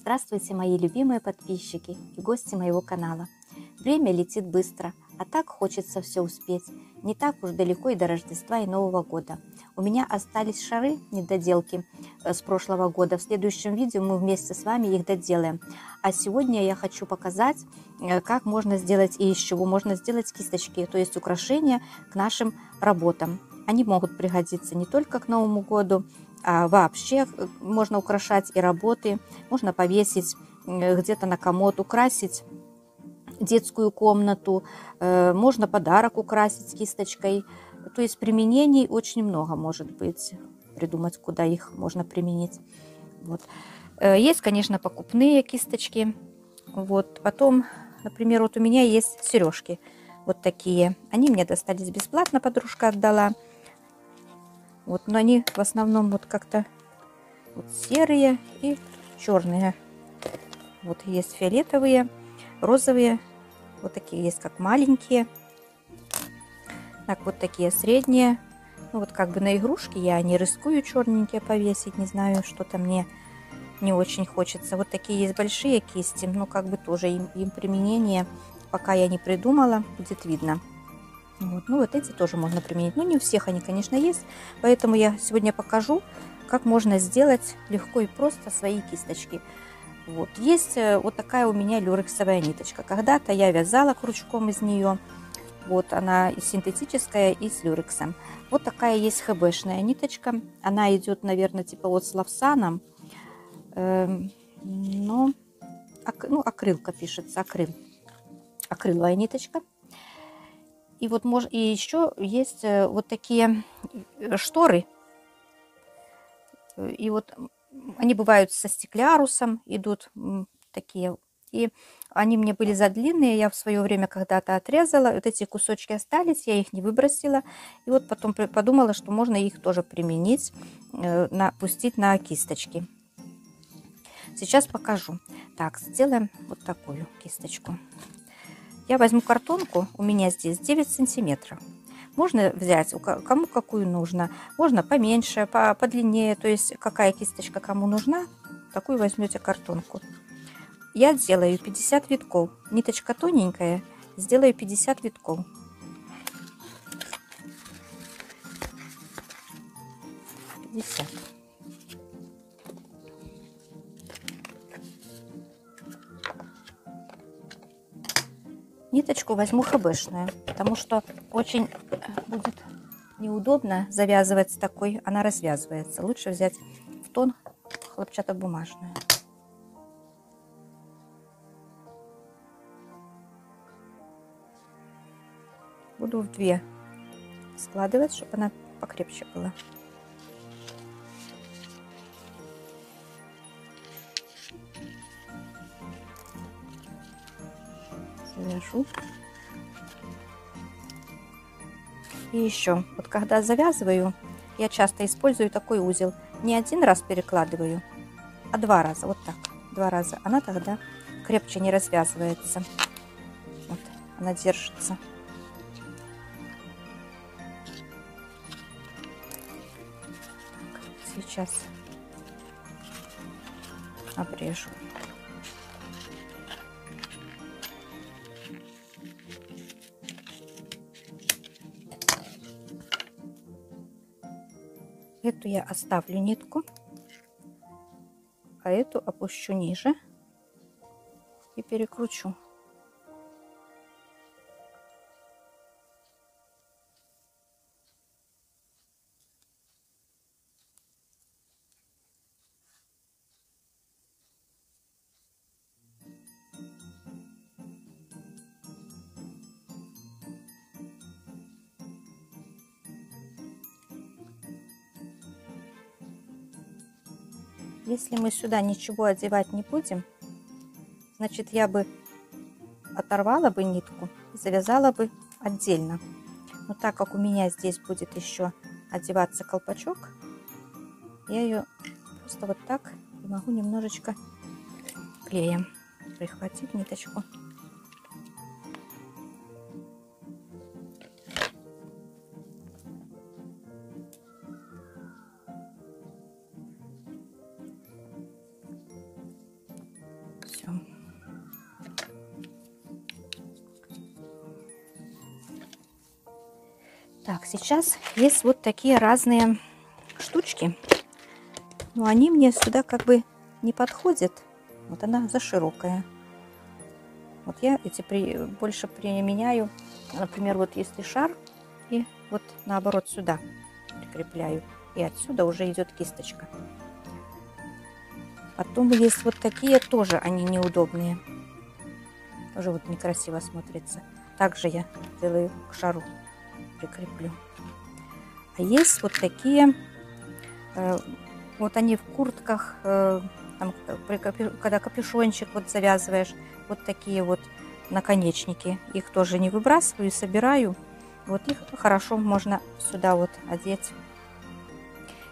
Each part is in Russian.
Здравствуйте, мои любимые подписчики и гости моего канала. Время летит быстро, а так хочется все успеть. Не так уж далеко и до Рождества и Нового года. У меня остались шары, недоделки э, с прошлого года. В следующем видео мы вместе с вами их доделаем. А сегодня я хочу показать, э, как можно сделать и из чего можно сделать кисточки, то есть украшения к нашим работам. Они могут пригодиться не только к Новому году, а вообще э, можно украшать и работы, можно повесить где-то на комод, украсить детскую комнату, э, можно подарок украсить кисточкой. То есть применений очень много может быть, придумать, куда их можно применить. Вот. Э, есть, конечно, покупные кисточки. Вот. Потом, например, вот у меня есть сережки вот такие. Они мне достались бесплатно, подружка отдала. Вот, но они в основном вот как-то вот серые и черные. Вот есть фиолетовые, розовые вот такие есть как маленькие. Так, вот такие средние. Ну, вот как бы на игрушки я не рискую черненькие повесить. Не знаю, что-то мне не очень хочется. Вот такие есть большие кисти. Ну, как бы тоже им, им применение, пока я не придумала, будет видно. Вот. Ну, вот эти тоже можно применить. Ну, не у всех они, конечно, есть. Поэтому я сегодня покажу, как можно сделать легко и просто свои кисточки. Вот. Есть э, вот такая у меня люрексовая ниточка. Когда-то я вязала крючком из нее. Вот она и синтетическая, и с люрексом. Вот такая есть хбшная ниточка. Она идет, наверное, типа вот с лавсаном. Эм, но ну, акрилка пишется, акрил. Акриловая ниточка. И вот мож, и еще есть э, вот такие э, шторы. И вот они бывают со стеклярусом, идут такие. И они мне были за длинные, я в свое время когда-то отрезала. Вот эти кусочки остались, я их не выбросила. И вот потом подумала, что можно их тоже применить, э, на, пустить на кисточки. Сейчас покажу. Так, сделаем вот такую кисточку. Я возьму картонку, у меня здесь 9 сантиметров. Можно взять, кому какую нужно. Можно поменьше, по, подлиннее, то есть какая кисточка кому нужна, такую возьмете картонку. Я делаю 50 витков. Ниточка тоненькая, сделаю 50 витков. Пятьдесят. Ниточку возьму хбшную, потому что очень будет неудобно завязывать такой, она развязывается. Лучше взять в тон хлопчатобумажную. Буду в две складывать, чтобы она покрепче была. Завяжу. И еще, вот когда завязываю, я часто использую такой узел. Не один раз перекладываю, а два раза, вот так, два раза. Она тогда крепче не развязывается. Вот, она держится. Так, сейчас обрежу. Эту я оставлю нитку, а эту опущу ниже и перекручу. Если мы сюда ничего одевать не будем, значит я бы оторвала бы нитку завязала бы отдельно. Но так как у меня здесь будет еще одеваться колпачок, я ее просто вот так могу немножечко клеем прихватить ниточку. Сейчас есть вот такие разные штучки. Но они мне сюда как бы не подходят. Вот она за широкая. Вот я эти при, больше применяю, например, вот если шар, и вот наоборот сюда прикрепляю. И отсюда уже идет кисточка. Потом есть вот такие тоже, они неудобные. Тоже вот некрасиво смотрится. Также я делаю к шару прикреплю. А есть вот такие, э, вот они в куртках, э, там, когда капюшончик вот завязываешь, вот такие вот наконечники. Их тоже не выбрасываю, собираю. Вот их хорошо можно сюда вот одеть.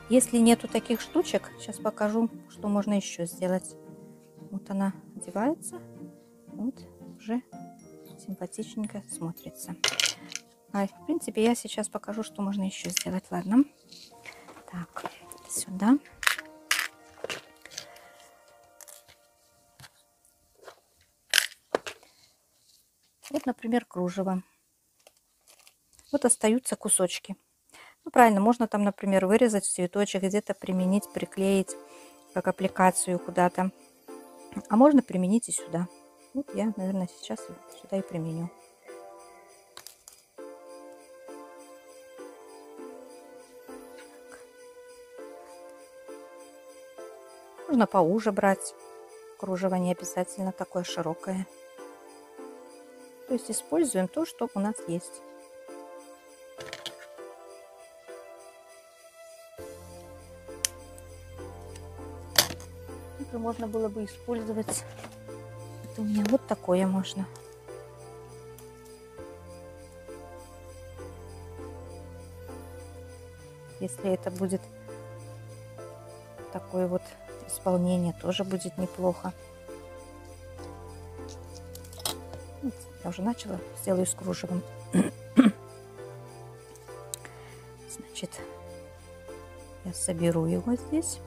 Если нету таких штучек, сейчас покажу, что можно еще сделать. Вот она одевается. Вот уже симпатичненько смотрится. А, в принципе, я сейчас покажу, что можно еще сделать. Ладно. Так, сюда. Вот, например, кружево. Вот остаются кусочки. Ну, правильно, можно там, например, вырезать цветочек, где-то применить, приклеить как аппликацию куда-то. А можно применить и сюда. Вот я, наверное, сейчас сюда и применю. Можно поуже брать. Кружево не обязательно такое широкое. То есть используем то, что у нас есть. Это можно было бы использовать. Это у меня вот такое можно. Если это будет такой вот исполнение тоже будет неплохо. Я уже начала, сделаю с кружевом. Значит, я соберу его здесь.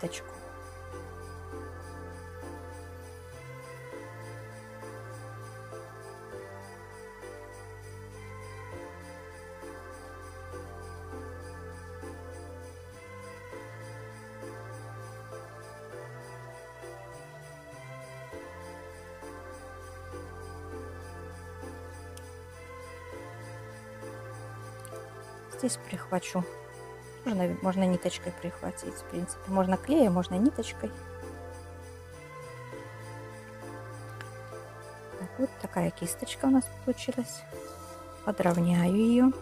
ниточку. Здесь прихвачу. Можно, можно ниточкой прихватить, в принципе. Можно клеем, можно ниточкой. Так, вот такая кисточка у нас получилась. Подровняю ее.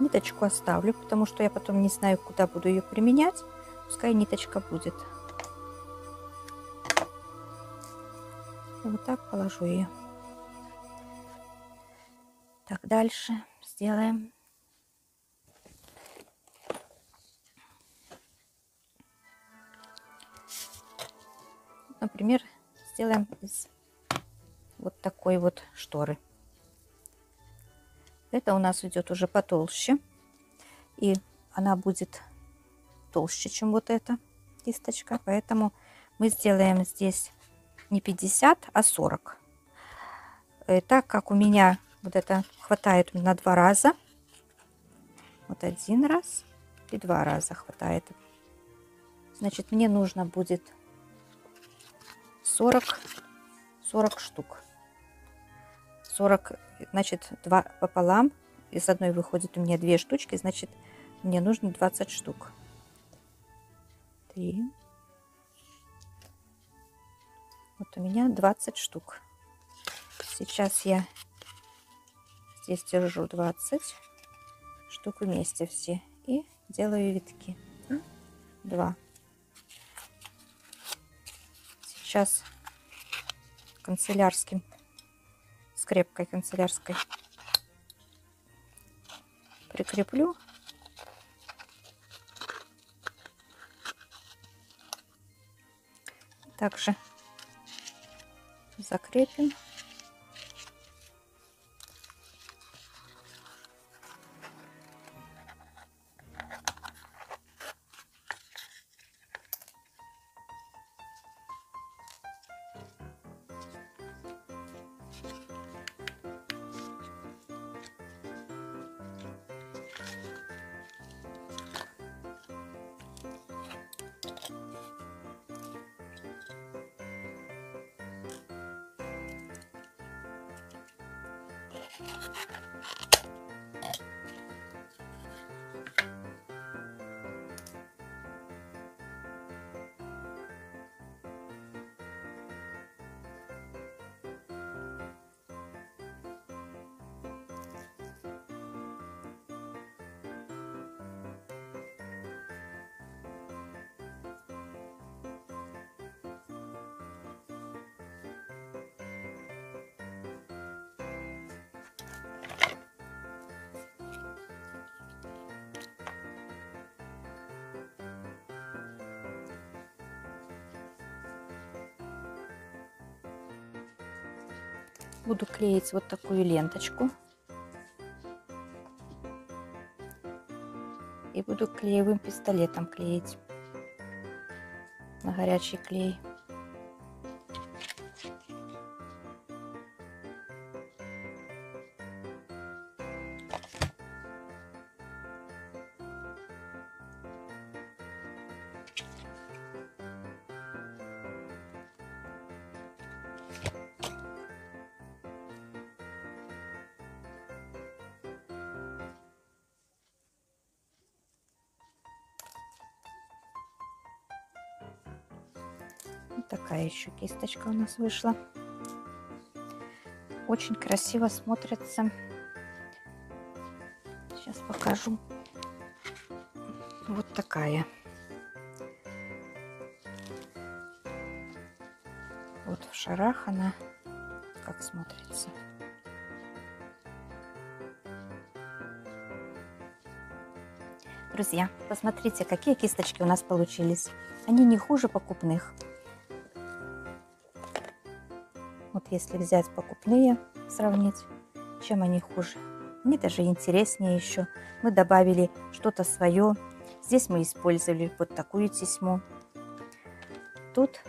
Ниточку оставлю, потому что я потом не знаю, куда буду ее применять. Пускай ниточка будет. И вот так положу ее. Так, дальше сделаем. Например, сделаем из вот такой вот шторы. Это у нас идет уже потолще. И она будет толще, чем вот эта кисточка. Поэтому мы сделаем здесь не 50, а 40. И э, так как у меня вот это хватает на два раза. Вот один раз и два раза хватает. Значит, мне нужно будет 40, 40 штук. 40 значит, 2 пополам. Из одной выходит у меня две штучки, значит, мне нужно 20 штук. 3. Вот у меня 20 штук. Сейчас я здесь держу 20 штук вместе все. И делаю витки. 2. Сейчас канцелярским скрепкой канцелярской. прикреплю. Также закрепим. Буду клеить вот такую ленточку. И буду клеевым пистолетом клеить на горячий клей. Такая еще кисточка у нас вышла. Очень красиво смотрится. Сейчас покажу. Вот такая. Вот в шарах она как смотрится. Друзья, посмотрите, какие кисточки у нас получились. Они не хуже покупных. Вот если взять покупные, сравнить, чем они хуже. Они даже интереснее еще. Мы добавили что-то свое. Здесь мы использовали вот такую тесьму. Тут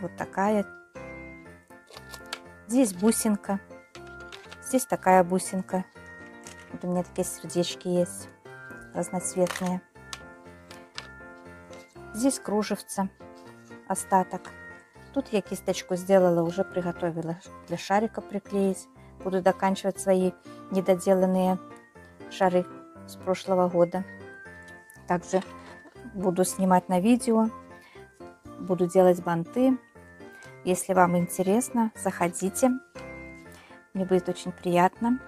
вот такая. Здесь бусинка. Здесь такая бусинка. Вот у меня такие сердечки есть разноцветные. Здесь кружевца, остаток. Тут я кисточку сделала, уже приготовила для шарика приклеить. Буду доканчивать свои недоделанные шары с прошлого года. Также буду снимать на видео, буду делать банты. Если вам интересно, заходите. Мне будет очень приятно.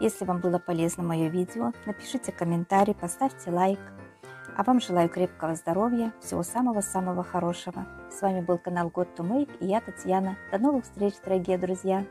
Если вам было полезно мое видео, напишите комментарий, поставьте лайк. А вам желаю крепкого здоровья, всего самого-самого хорошего. С вами был канал God to Make и я Татьяна. До новых встреч, дорогие друзья!